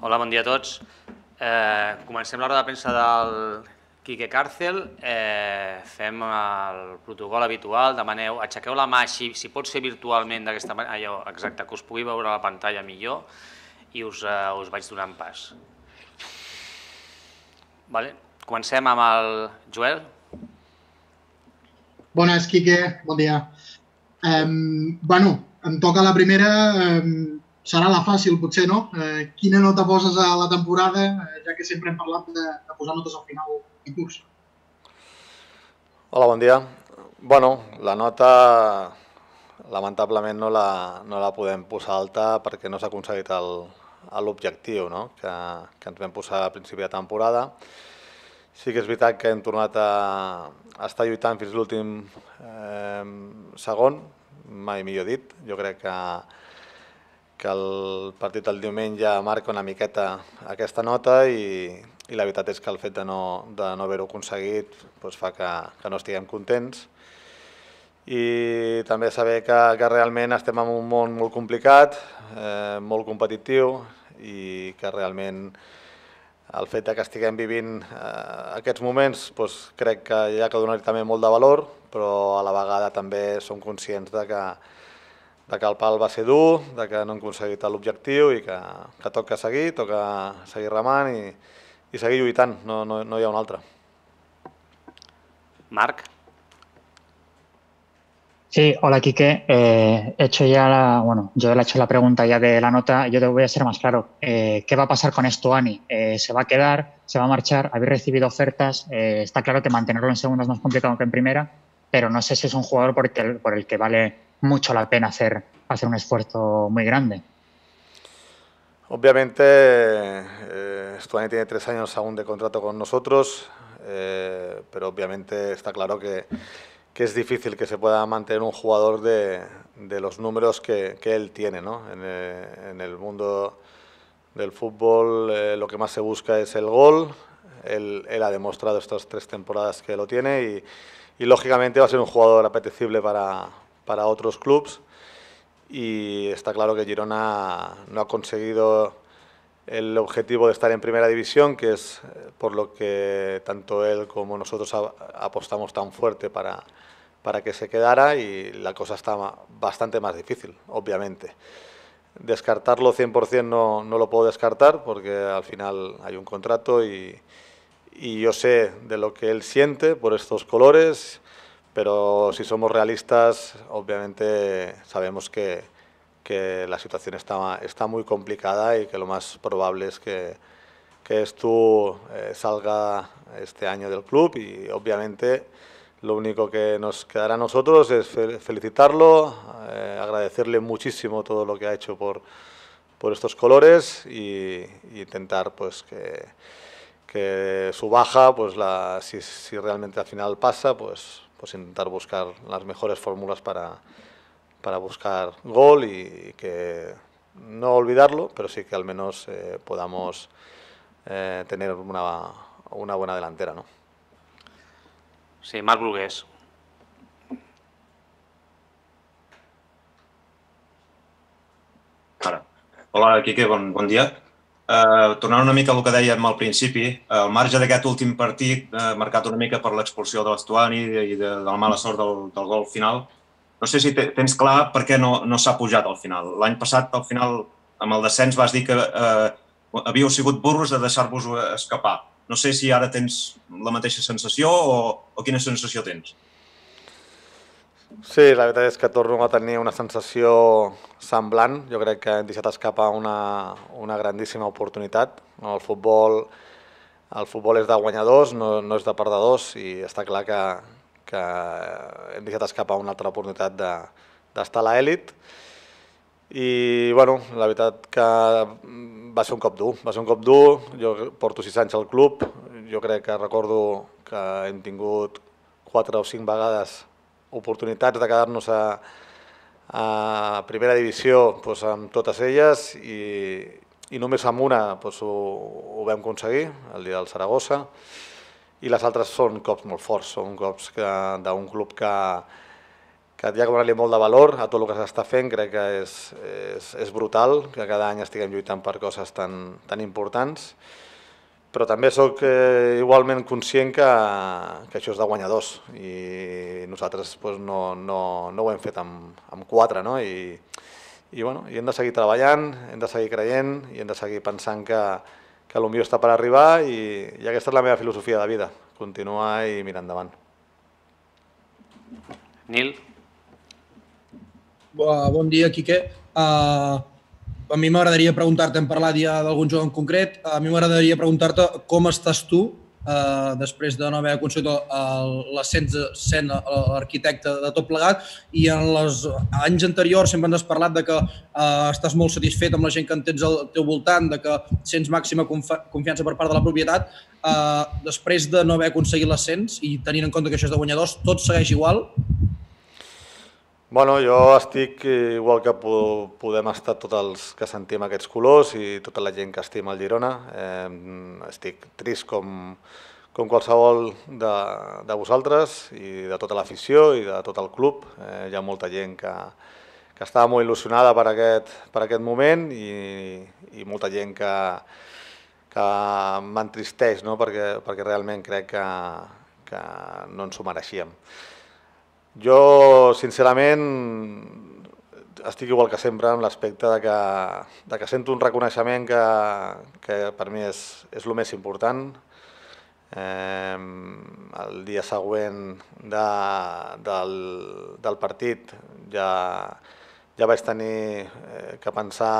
Hola, bon dia a tots. Eh, comencem l'hora de premsa del Quique Càrcel. Eh, fem el protocol habitual, demaneu, aixequeu la mà, si, si pot ser virtualment d'aquesta manera, allò, exacte, que us pugui veure la pantalla millor i us, eh, us vaig donant pas. Vale. Comencem amb el Joel. Bones, Quique, bon dia. Um, bueno, em toca la primera, um, serà la fàcil potser, no? Eh, quina nota poses a la temporada, eh, ja que sempre hem parlat de, de posar notes al final del curs? Hola, bon dia. Bueno, la nota lamentablement no la, no la podem posar alta perquè no s'ha aconseguit l'objectiu no? que, que ens vam posar a principi de temporada. Sí que és veritat que hem tornat a, a estar lluitant fins l'últim eh, segon, mai millor dit. Jo crec que que el partit del diumenge marca una miqueta aquesta nota i, i la veritat és que el fet de no, de no haver-ho aconseguit doncs fa que, que no estiguem contents. I també saber que, que realment estem en un món molt complicat, eh, molt competitiu i que realment el fet de que estiguem vivint eh, aquests moments doncs crec que hi ha que donar-hi també molt de valor, però a la vegada també som conscients de que de que el pal va ser dur, de que no hem aconseguit l'objectiu i que, que toca seguir, toca seguir remant i, i seguir lluitant, no, no, no hi ha un altre. Marc. Sí, hola Quique. Eh, he hecho ya la, bueno, yo le he hecho la pregunta ya de la nota. Yo te voy a ser más claro. Eh, ¿Qué va a pasar con esto, Ani? Eh, ¿Se va a quedar? ¿Se va a marchar? ¿Habéis recibido ofertas? Eh, está claro que mantenerlo en segunda es más complicado que en primera, pero no sé si es un jugador por el, por el que vale mucho la pena hacer, hacer un esfuerzo muy grande. Obviamente, eh, Stuani tiene tres años aún de contrato con nosotros, eh, pero obviamente está claro que, que, es difícil que se pueda mantener un jugador de, de los números que, que, él tiene. ¿no? En, eh, en, el mundo del fútbol eh, lo que más se busca es el gol. Él, él, ha demostrado estas tres temporadas que lo tiene y, y lógicamente va a ser un jugador apetecible para, para otros clubes y está claro que Girona no ha conseguido el objetivo de estar en primera división, que es eh, por lo que tanto él como nosotros apostamos tan fuerte para, para que se quedara y la cosa está bastante más difícil, obviamente. Descartarlo 100% no, no lo puedo descartar porque al final hay un contrato y, y yo sé de lo que él siente por estos colores pero si somos realistas, obviamente sabemos que, que la situación está, está, muy complicada y que lo más probable es que, que esto eh, salga este año del club y obviamente lo único que nos quedará a nosotros es felicitarlo, eh, agradecerle muchísimo todo lo que ha hecho por, por estos colores y, y intentar pues que, que, su baja, pues la, si, si realmente al final pasa, pues pues intentar buscar las mejores fórmulas para, para buscar gol y que no olvidarlo, pero sí que al menos eh, podamos eh, tener una, una, buena delantera. ¿no? Sí, Marc Brugués. Hola, Quique, bon, bon dia. Eh, tornant una mica al que dèiem al principi, al marge d'aquest últim partit, eh, marcat una mica per l'expulsió de l'Estuani i de, de la mala sort del, del gol final, no sé si te, tens clar per què no, no s'ha pujat al final. L'any passat, al final, amb el descens vas dir que eh, havíeu sigut burros de deixar-vos escapar. No sé si ara tens la mateixa sensació o, o quina sensació tens. Sí, la veritat és que torno a tenir una sensació semblant. Jo crec que hem deixat escapar una, una grandíssima oportunitat. El futbol, el futbol és de guanyadors, no, no és de perdedors i està clar que, que hem deixat escapar una altra oportunitat d'estar de, a l'elit. I bueno, la veritat que va ser un cop dur, va ser un cop dur. Jo porto sis anys al club, jo crec que recordo que hem tingut quatre o cinc vegades oportunitats de quedar-nos a, a primera divisió doncs, amb totes elles i, i només amb una doncs, ho, ho vam aconseguir, el dia del Saragossa, i les altres són cops molt forts, són cops d'un club que, que ha que donar-li molt de valor a tot el que s'està fent, crec que és, és, és brutal que cada any estiguem lluitant per coses tan, tan importants, però també sóc eh, igualment conscient que, que això és de guanyadors i nosaltres pues, no, no, no ho hem fet amb, amb quatre, no? I, i, bueno, i hem de seguir treballant, hem de seguir creient i hem de seguir pensant que, que el millor està per arribar i, i aquesta és la meva filosofia de vida, continuar i mirar endavant. Nil? Bon dia, Quique. Uh, a mi m'agradaria preguntar-te, hem parlat ja d'algun joc en concret, a mi m'agradaria preguntar-te com estàs tu eh, després de no haver aconseguit l'ascens sent l'arquitecte de tot plegat i en els anys anteriors sempre ens has parlat de que eh, estàs molt satisfet amb la gent que en tens al teu voltant, de que sents màxima confiança per part de la propietat. Eh, després de no haver aconseguit l'ascens i tenint en compte que això és de guanyadors, tot segueix igual? Bueno, jo estic igual que podem estar tots els que sentim aquests colors i tota la gent que estima el Girona. Eh, estic trist com, com qualsevol de, de vosaltres i de tota l'afició i de tot el club. Eh, hi ha molta gent que, que estava molt il·lusionada per aquest, per aquest moment i, i molta gent que, que m'entristeix no? perquè, perquè realment crec que, que no ens ho mereixíem. Jo, sincerament, estic igual que sempre amb l'aspecte de, que, de que sento un reconeixement que, que per mi és, és el més important. Eh, el dia següent de, del, del partit ja, ja vaig tenir eh, que pensar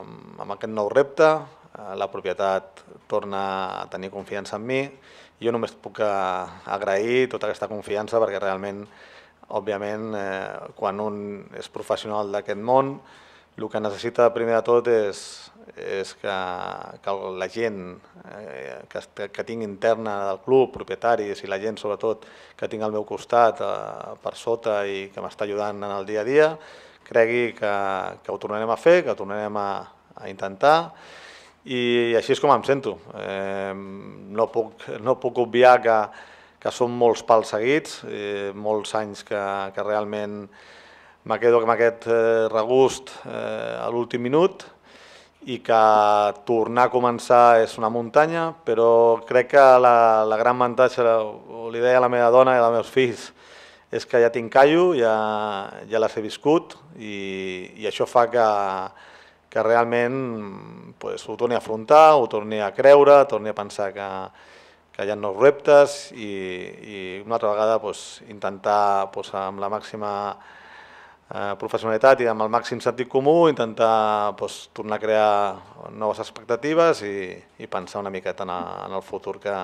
en, en aquest nou repte, eh, la propietat torna a tenir confiança en mi, jo només puc agrair tota aquesta confiança perquè realment Òbviament, eh, quan un és professional d'aquest món, el que necessita primer de tot és, és que, que la gent eh, que, que tinc interna del club, propietaris i la gent sobretot que tinc al meu costat eh, per sota i que m'està ajudant en el dia a dia, cregui que, que ho tornarem a fer, que ho tornarem a, a intentar i així és com em sento. Eh, no, puc, no puc obviar que, que són molts pals seguits, eh, molts anys que, que realment me quedo amb aquest eh, regust eh, a l'últim minut i que tornar a començar és una muntanya, però crec que la, la gran avantatge, o li deia a la meva dona i als meus fills, és que ja tinc callo, ja, ja les he viscut i, i això fa que, que realment pues, ho torni a afrontar, ho torni a creure, torni a pensar que, que hi ha nous reptes i, i una altra vegada doncs, intentar doncs, amb la màxima eh, professionalitat i amb el màxim sentit comú intentar doncs, tornar a crear noves expectatives i, i pensar una miqueta en, a, en el futur que,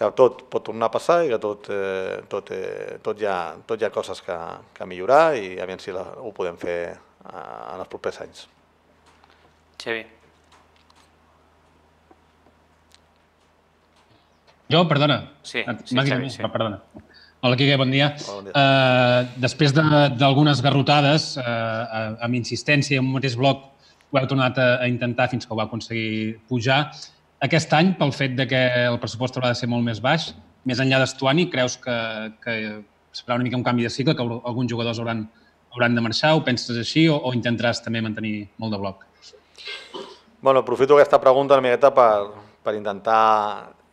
que tot pot tornar a passar i que tot, eh, tot, eh, tot, hi, ha, tot hi ha coses que, que millorar i a veure si la, ho podem fer eh, en els propers anys. Xavi. Jo, perdona. Sí, sí, Xavi, sí. perdona. Hola, Quique, bon dia. Bon dia. Uh, després d'algunes de, garrotades, uh, amb insistència, en un mateix bloc, ho heu tornat a, a intentar fins que ho va aconseguir pujar. Aquest any, pel fet de que el pressupost haurà de ser molt més baix, més enllà d'Estuani, creus que, que serà una mica un canvi de cicle, que alguns jugadors hauran, hauran de marxar? Ho penses així o, o intentaràs també mantenir molt de bloc? Bueno, aprofito aquesta pregunta una miqueta per, per intentar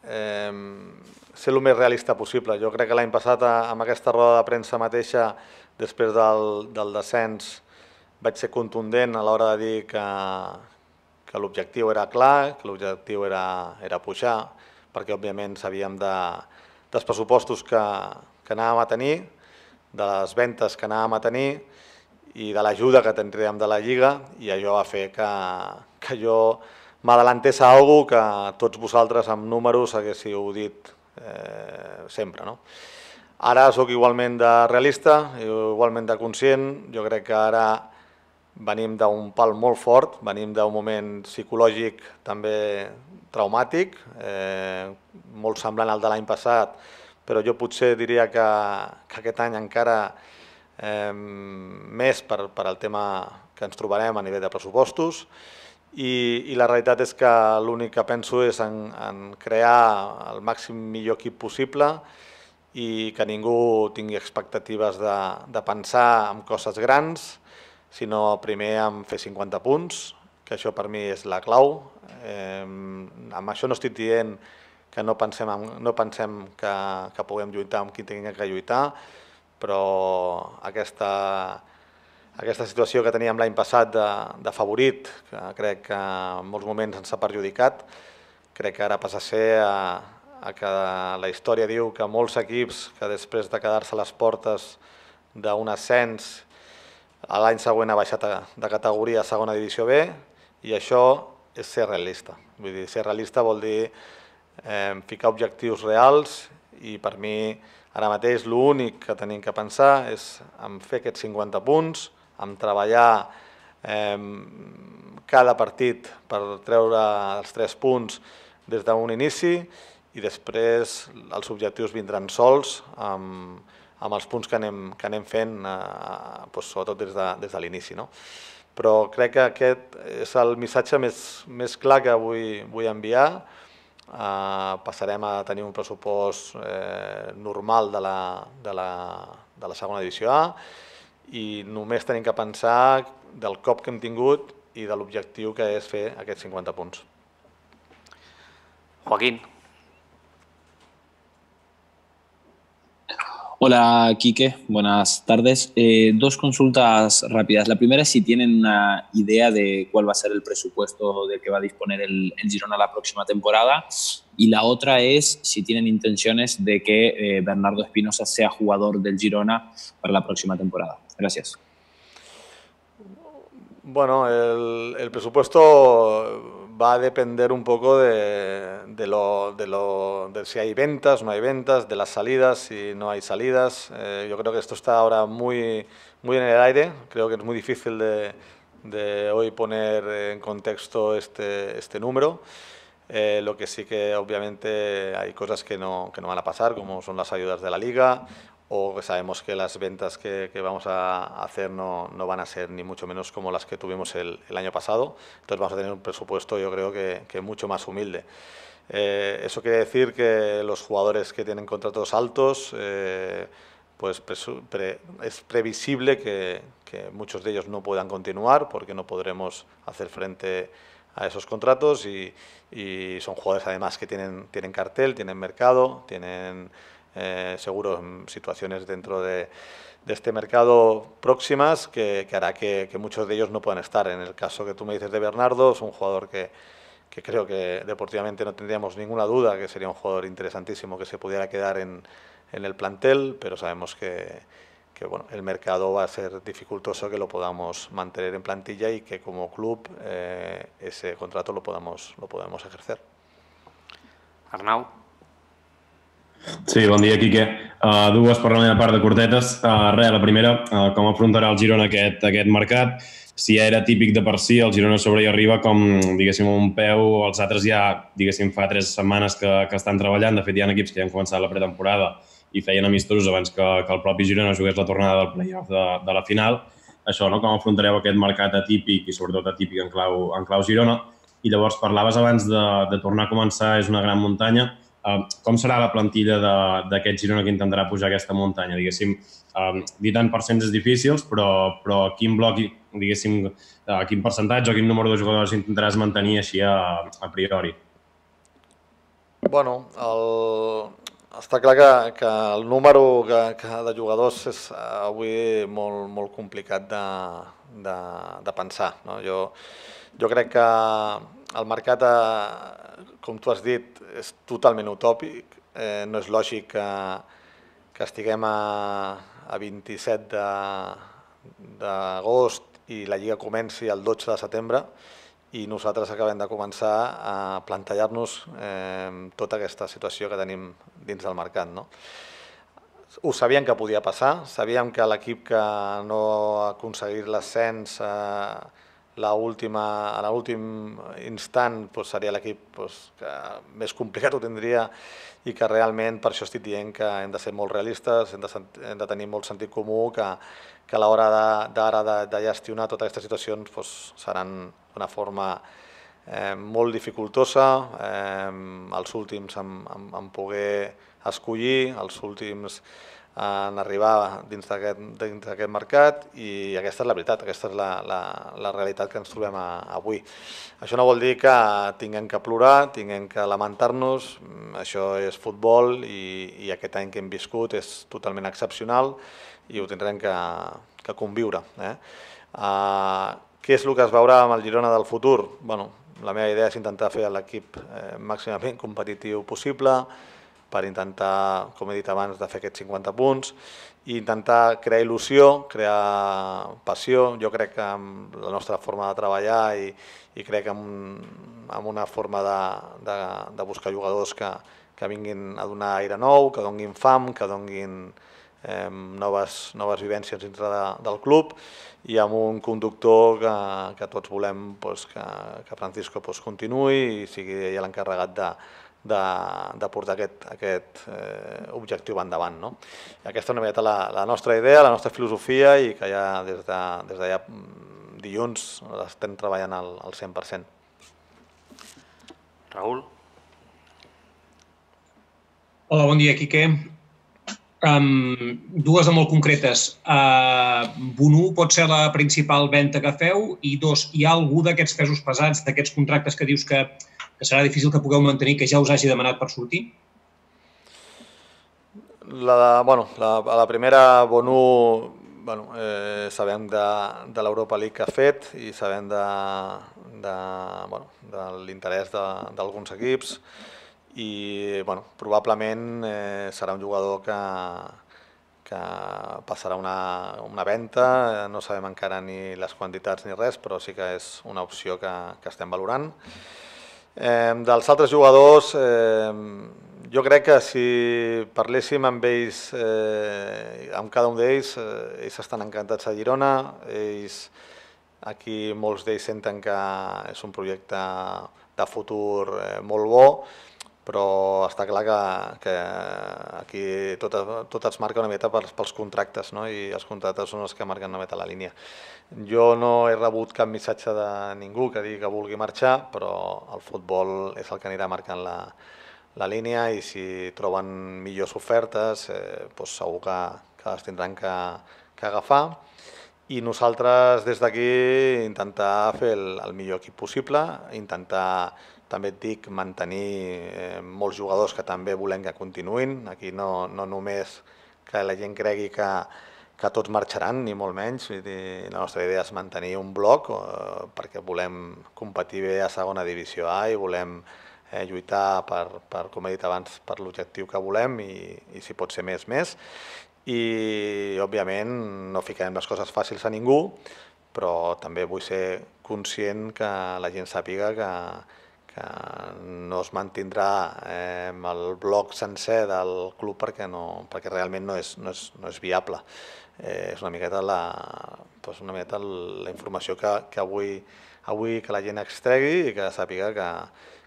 ser el més realista possible. Jo crec que l'any passat, amb aquesta roda de premsa mateixa, després del, del descens, vaig ser contundent a l'hora de dir que, que l'objectiu era clar, que l'objectiu era, era pujar, perquè òbviament sabíem de, dels pressupostos que, que anàvem a tenir, de les ventes que anàvem a tenir i de l'ajuda que tindríem de la Lliga i això va fer que, que jo m'adalantés a algú que tots vosaltres amb números haguéssiu dit eh, sempre. No? Ara sóc igualment de realista, igualment de conscient, jo crec que ara venim d'un pal molt fort, venim d'un moment psicològic també traumàtic, eh, molt semblant al de l'any passat, però jo potser diria que, que aquest any encara eh, més per, per al tema que ens trobarem a nivell de pressupostos, i, i la realitat és que l'únic que penso és en, en crear el màxim millor equip possible i que ningú tingui expectatives de, de pensar en coses grans, sinó primer en fer 50 punts, que això per mi és la clau. Eh, amb això no estic dient que no pensem, en, no pensem que, que puguem lluitar amb qui tingui que lluitar, però aquesta, aquesta situació que teníem l'any passat de, de favorit, que crec que en molts moments ens ha perjudicat, crec que ara passa a ser a, a que la història diu que molts equips que després de quedar-se a les portes d'un ascens l'any següent ha baixat de categoria a segona divisió B i això és ser realista. Vull dir, ser realista vol dir eh, ficar objectius reals i per mi ara mateix l'únic que tenim que pensar és en fer aquests 50 punts, en treballar cada partit per treure els 3 punts des d'un inici i després els objectius vindran sols amb, amb els punts que anem, que anem fent, eh, sobretot des de, des de l'inici. No? Però crec que aquest és el missatge més, més clar que vull, vull enviar. Eh, passarem a tenir un pressupost eh, normal de la, de, la, de la segona divisió A i només tenim que pensar del cop que hem tingut i de l'objectiu que és fer aquests 50 punts. Joaquín. Hola, Quique. Buenas tardes. Eh, dos consultas rápidas. La primera es si tienen una idea de cuál va a ser el presupuesto de que va a disponer el, el Girona la próxima temporada. Y la otra es si tienen intenciones de que eh, Bernardo Espinosa sea jugador del Girona para la próxima temporada. Gracias. Bueno, el, presupuesto va a depender un poco de, de, lo, de, lo, de si hay ventas, no hay ventas, de las salidas, si no hay salidas. Eh, yo creo que esto está ahora muy, muy en el aire. Creo que es muy difícil de, de hoy poner en contexto este, este número. Eh, lo que sí que obviamente hay cosas que no, que no van a pasar, como son las ayudas de la liga o sabemos que las ventas que, que vamos a hacer no, no, van a ser ni mucho menos como las que tuvimos el, el, año pasado. Entonces vamos a tener un presupuesto yo creo que, que mucho más humilde. Eh, eso quiere decir que los jugadores que tienen contratos altos, eh, pues pre, es previsible que, que, muchos de ellos no puedan continuar porque no podremos hacer frente a esos contratos y, y son jugadores además que tienen, tienen cartel, tienen mercado, tienen eh, situaciones dentro de, de, este mercado próximas que, que hará que, que, muchos de ellos no puedan estar. En el caso que tú me dices de Bernardo, es un jugador que, que creo que deportivamente no tendríamos ninguna duda que sería un jugador interesantísimo que se pudiera quedar en, en el plantel, pero sabemos que, que bueno, el mercado va a ser dificultoso que lo podamos mantener en plantilla y que como club eh, ese contrato lo podamos, lo podamos ejercer. Arnau. Sí, bon dia, Quique. Uh, dues per la meva part de curtetes. Uh, res, la primera, uh, com afrontarà el Girona aquest, aquest mercat? Si ja era típic de per si, el Girona sobre hi arriba com, diguéssim, un peu, els altres ja, diguéssim, fa tres setmanes que, que estan treballant. De fet, hi ha equips que ja han començat la pretemporada i feien amistosos abans que, que el propi Girona jugués la tornada del play-off de, de la final. Això, no? Com afrontareu aquest mercat atípic i sobretot atípic en clau, en clau Girona? I llavors parlaves abans de, de tornar a començar, és una gran muntanya Uh, com serà la plantilla d'aquest Girona que intentarà pujar aquesta muntanya? Diguéssim, uh, dir tant percents és difícil, però, però quin bloc, diguéssim, uh, quin percentatge o quin número de jugadors intentaràs mantenir així a, a priori? Bueno, el... està clar que, que el número que, que de jugadors és avui molt, molt complicat de, de, de pensar. No? Jo, jo crec que el mercat, eh, com tu has dit, és totalment utòpic. Eh, no és lògic que, que estiguem a, a 27 d'agost i la Lliga comenci el 12 de setembre i nosaltres acabem de començar a plantejar-nos eh, tota aquesta situació que tenim dins del mercat. No? Ho sabíem que podia passar, sabíem que l'equip que no ha aconseguit l'ascens eh, última, a l'últim instant pues, seria l'equip pues, que més complicat ho tindria i que realment per això estic dient que hem de ser molt realistes, hem de, hem de tenir molt sentit comú, que, que a l'hora d'ara de, de, de gestionar totes aquestes situacions pues, seran d'una forma eh, molt dificultosa, eh, els últims en, en, en poder escollir, els últims en arribar dins d'aquest mercat i aquesta és la veritat, aquesta és la, la, la realitat que ens trobem a, avui. Això no vol dir que tinguem que plorar, tinguem que lamentar-nos, això és futbol i, i aquest any que hem viscut és totalment excepcional i ho tindrem que, que conviure. Eh? Uh, què és el que es veurà amb el Girona del futur? Bueno, la meva idea és intentar fer l'equip eh, màximament competitiu possible, per intentar, com he dit abans, de fer aquests 50 punts i intentar crear il·lusió, crear passió. Jo crec que amb la nostra forma de treballar i, i crec que amb, amb una forma de, de, de buscar jugadors que, que vinguin a donar aire nou, que donguin fam, que donguin eh, noves, noves vivències dintre de, del club i amb un conductor que, que tots volem pues, que, que Francisco pues, continuï i sigui l'encarregat de, de, de portar aquest, aquest eh, objectiu endavant. No? I aquesta és una miqueta la, la nostra idea, la nostra filosofia i que ja des de, des de ja mm, dilluns estem treballant al, al 100%. Raül? Hola, bon dia, Quique. Um, dues de molt concretes. Uh, Bonú pot ser la principal venda que feu i dos, hi ha algú d'aquests pesos pesats, d'aquests contractes que dius que, que serà difícil que pugueu mantenir, que ja us hagi demanat per sortir? La, bueno, la, la primera, Bonú, bueno, eh, sabem de, de l'Europa League que ha fet i sabem de, de, bueno, de l'interès d'alguns equips i bueno, probablement eh, serà un jugador que, que passarà una, una venda, no sabem encara ni les quantitats ni res, però sí que és una opció que, que estem valorant. Eh, dels altres jugadors, eh, jo crec que si parléssim amb ells, eh, amb cada un d'ells, eh, ells estan encantats a Girona, ells aquí molts d'ells senten que és un projecte de futur eh, molt bo, però està clar que, que aquí tot, tot es marca una mica pels, pels contractes, no? i els contractes són els que marquen una mica la línia. Jo no he rebut cap missatge de ningú que digui que vulgui marxar, però el futbol és el que anirà marcant la, la línia i si troben millors ofertes, eh, doncs segur que, que les tindran que, que agafar. I nosaltres des d'aquí intentar fer el, el millor equip possible, intentar també et dic mantenir eh, molts jugadors que també volem que continuïn. Aquí no, no només que la gent cregui que, que tots marxaran, ni molt menys. La nostra idea és mantenir un bloc eh, perquè volem competir bé a segona divisió A i volem eh, lluitar per, per, com he dit abans, per l'objectiu que volem i, i si pot ser més, més. I, òbviament, no ficarem les coses fàcils a ningú, però també vull ser conscient que la gent sàpiga que, que no es mantindrà eh, el bloc sencer del club perquè, no, perquè realment no és, no és, no és viable. Eh, és una miqueta la, doncs una miqueta la informació que, que avui, avui que la gent extregui i que sàpiga que,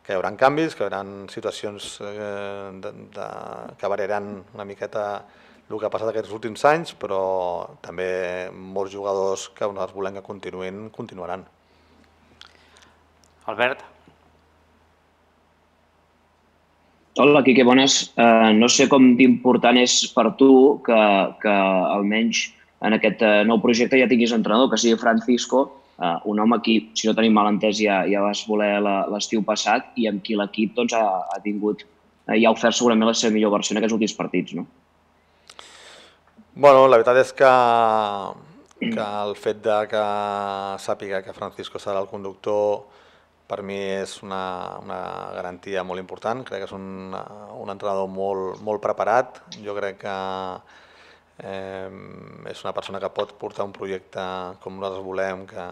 que hi haurà canvis, que hi haurà situacions eh, de, de, que variaran una miqueta el que ha passat aquests últims anys, però també molts jugadors que nosaltres volem que continuïn, continuaran. Albert? Hola, Quique, bones. Uh, no sé com d'important és per tu que, que almenys en aquest uh, nou projecte ja tinguis entrenador, que sigui Francisco, uh, un home qui, si no tenim mal entès, ja, ja vas voler l'estiu passat i amb qui l'equip doncs, ha, ha tingut uh, i ha ofert segurament la seva millor versió en aquests últims partits, no? Bueno, la veritat és que, que el fet de que sàpiga que Francisco serà el conductor per mi és una, una garantia molt important, crec que és un, un entrenador molt, molt preparat, jo crec que eh, és una persona que pot portar un projecte com nosaltres volem, que,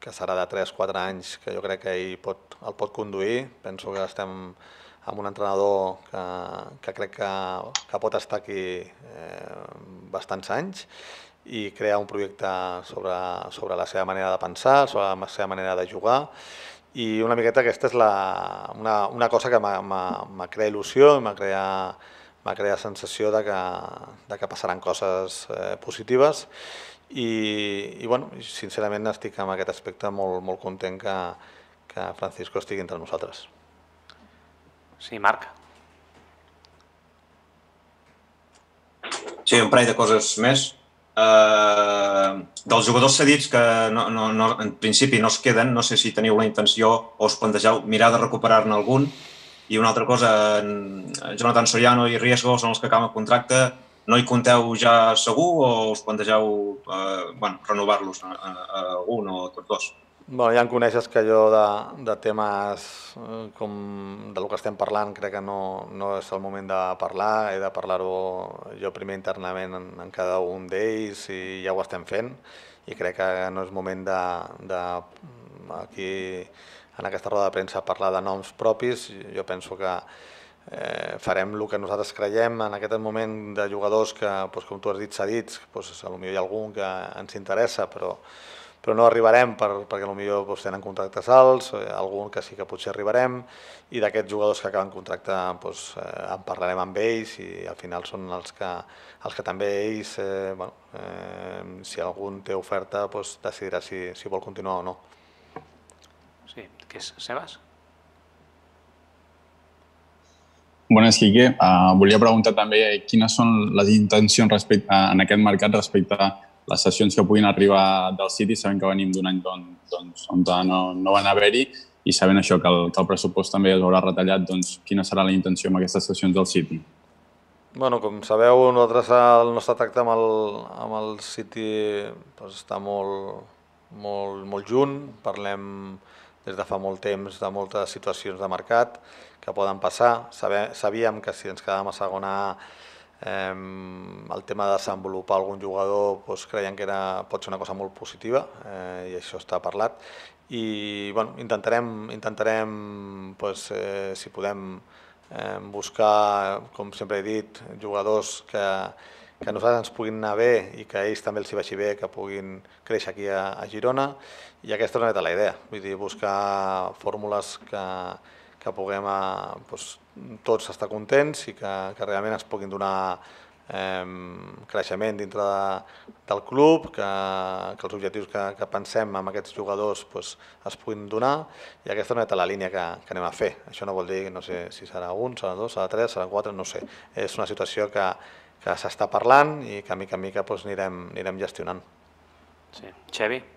que serà de 3-4 anys, que jo crec que ell pot, el pot conduir, penso que estem amb un entrenador que, que crec que, que pot estar aquí eh, bastants anys i crear un projecte sobre, sobre la seva manera de pensar, sobre la seva manera de jugar i una miqueta aquesta és la, una, una cosa que m'ha creat il·lusió, m'ha creat, creat sensació de que, de que passaran coses eh, positives i, i bueno, sincerament estic en aquest aspecte molt, molt content que, que que Francisco estigui entre nosaltres. Sí, Marc. Sí, un parell de coses més. Uh, dels jugadors cedits que no, no, no, en principi no es queden, no sé si teniu la intenció o us plantegeu mirar de recuperar-ne algun. I una altra cosa, en Jonathan Soriano i Riesgo són els que acaben contracte. No hi compteu ja segur o us plantegeu uh, bueno, renovar-los a, a, a algun o tots dos? Bueno, ja em coneixes que jo de, de temes eh, com de lo que estem parlant crec que no, no és el moment de parlar, he de parlar-ho jo primer internament en, en cada un d'ells i ja ho estem fent. I crec que no és moment de, de aquí en aquesta roda de premsa parlar de noms propis, jo penso que eh, farem el que nosaltres creiem en aquest moment de jugadors que, doncs, com tu has dit, cedits, doncs, potser hi ha algun que ens interessa, però però no arribarem per, perquè potser doncs, tenen contractes alts, eh, algun que sí que potser arribarem, i d'aquests jugadors que acaben contracte doncs, eh, en parlarem amb ells i al final són els que, els que també ells, eh, bueno, eh, si algun té oferta, doncs, decidirà si, si vol continuar o no. Sí, què és, Sebas? Bones, Quique. Uh, volia preguntar també quines són les intencions respecte, en aquest mercat respecte a les sessions que puguin arribar del City, sabem que venim d'un any doncs, on no, no van haver-hi i sabent això que el, que el pressupost també es haurà retallat, doncs quina serà la intenció amb aquestes sessions del City? Bueno, com sabeu, nosaltres el nostre tracte amb el, amb el City doncs, està molt, molt, molt junt, parlem des de fa molt temps de moltes situacions de mercat que poden passar. Sabíem que si ens quedàvem a segona A Eh, el tema de desenvolupar algun jugador doncs, creiem que era, pot ser una cosa molt positiva eh, i això està parlat. I bueno, intentarem, intentarem doncs, eh, si podem eh, buscar, com sempre he dit, jugadors que, que a nosaltres ens puguin anar bé i que a ells també els hi vagi bé, que puguin créixer aquí a, a Girona. I aquesta és una mica la idea, vull dir, buscar fórmules que, que puguem eh, doncs, tots estar contents i que, que realment ens puguin donar creixement dintre de, del club, que, que els objectius que, que pensem amb aquests jugadors doncs, es puguin donar i aquesta és la línia que, que anem a fer. Això no vol dir, no sé si serà un, serà dos, serà tres, serà quatre, no sé. És una situació que, que s'està parlant i que a mica en mica doncs, anirem, anirem gestionant. Sí. Xevi?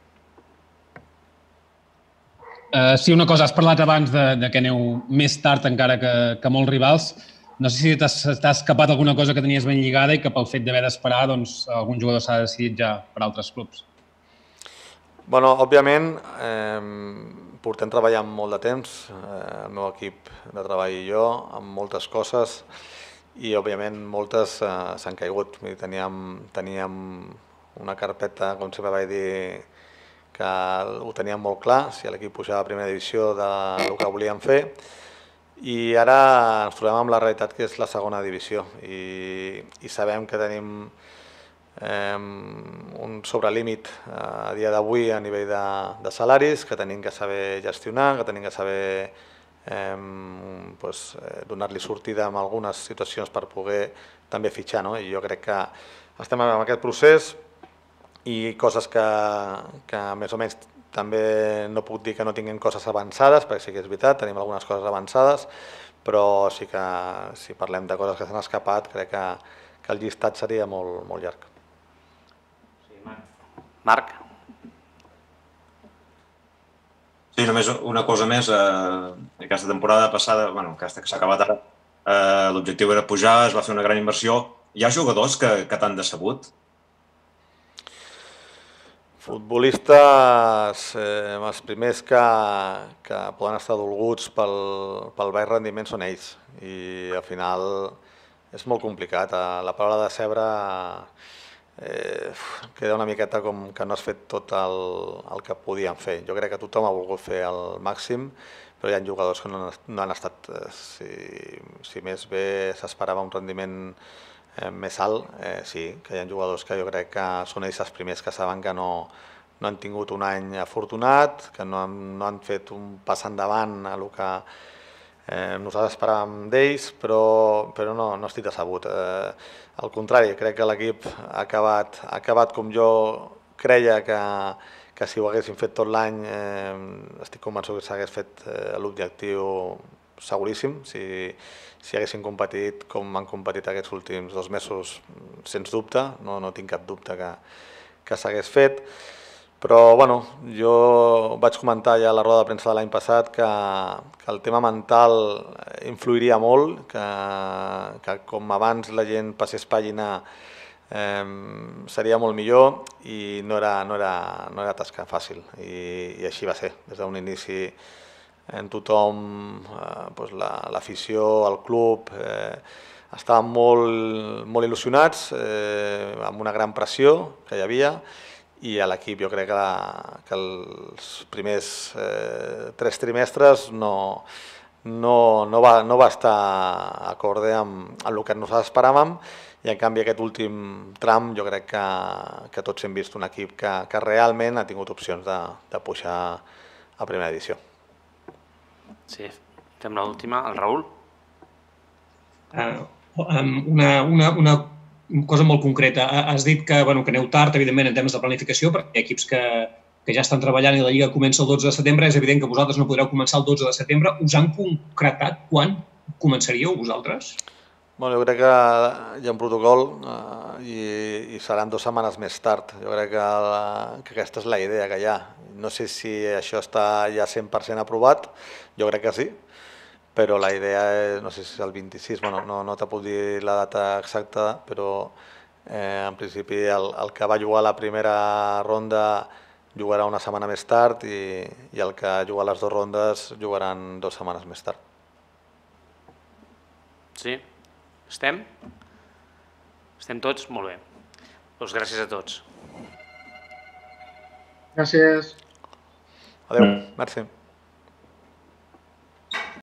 Uh, sí, una cosa, has parlat abans de, de que aneu més tard encara que, que molts rivals. No sé si t'ha escapat alguna cosa que tenies ben lligada i que pel fet d'haver d'esperar doncs, algun jugador s'ha decidit ja per altres clubs. Bueno, òbviament, eh, portem treballant molt de temps, eh, el meu equip de treball i jo, amb moltes coses, i òbviament moltes eh, s'han caigut. Teníem, teníem una carpeta, com sempre vaig dir, que ho teníem molt clar, si l'equip pujava a primera divisió del que volíem fer, i ara ens trobem amb la realitat que és la segona divisió i, i sabem que tenim eh, un sobrelímit a dia d'avui a nivell de, de salaris que tenim que saber gestionar, que tenim que saber eh, pues, donar-li sortida en algunes situacions per poder també fitxar. No? I jo crec que estem en aquest procés, i coses que, que més o menys també no puc dir que no tinguem coses avançades, perquè sí que és veritat, tenim algunes coses avançades, però sí que si parlem de coses que s'han escapat, crec que, que el llistat seria molt, molt llarg. Sí, Marc? Sí, només una cosa més. Eh, aquesta temporada passada, bueno, aquesta que s'ha acabat ara, eh, l'objectiu era pujar, es va fer una gran inversió. Hi ha jugadors que, que t'han decebut? Futbolistes, eh, els primers que, que poden estar dolguts pel, pel baix rendiment són ells i al final és molt complicat. Eh, la paraula de cebre eh, queda una miqueta com que no has fet tot el, el que podien fer. Jo crec que tothom ha volgut fer el màxim, però hi ha jugadors que no, no han estat, eh, si, si més bé s'esperava un rendiment eh, més alt, eh, sí, que hi ha jugadors que jo crec que són ells els primers que saben que no, no han tingut un any afortunat, que no han, no han fet un pas endavant a el que eh, nosaltres esperàvem d'ells, però, però no, no estic decebut. Eh, al contrari, crec que l'equip ha acabat, ha acabat com jo creia que, que si ho haguessin fet tot l'any eh, estic convençut que s'hagués fet eh, l'objectiu seguríssim. Si, si haguessin competit com han competit aquests últims dos mesos, sens dubte, no, no tinc cap dubte que, que s'hagués fet. Però bueno, jo vaig comentar ja a la roda de premsa de l'any passat que, que el tema mental influiria molt, que, que com abans la gent passés pàgina eh, seria molt millor i no era, no era, no era tasca fàcil i, i així va ser. Des d'un inici en tothom, eh, doncs l'afició, la, el club, eh, estaven molt, molt il·lusionats, eh, amb una gran pressió que hi havia i a l'equip jo crec que, la, que els primers eh, tres trimestres no, no, no, va, no va estar acorde amb, amb el que nosaltres esperàvem i en canvi aquest últim tram jo crec que, que tots hem vist un equip que, que realment ha tingut opcions de, de pujar a primera edició. Sí, fem l'última, el Raül. Uh, una, una, una cosa molt concreta. Has dit que, bueno, que aneu tard, evidentment, en temes de planificació, perquè hi ha equips que, que ja estan treballant i la Lliga comença el 12 de setembre. És evident que vosaltres no podreu començar el 12 de setembre. Us han concretat quan començaríeu vosaltres? Bueno, jo crec que hi ha un protocol eh, i, i seran dues setmanes més tard. Jo crec que, la, que aquesta és la idea que hi ha. No sé si això està ja 100% aprovat, jo crec que sí, però la idea és, no sé si és el 26, bueno, no, no te puc dir la data exacta, però eh, en principi el, el que va jugar la primera ronda jugarà una setmana més tard i, i el que juga les dues rondes jugaran dues setmanes més tard. Sí? Estem? Estem tots? Molt bé. Doncs gràcies a tots. Gràcies. Adéu, merci.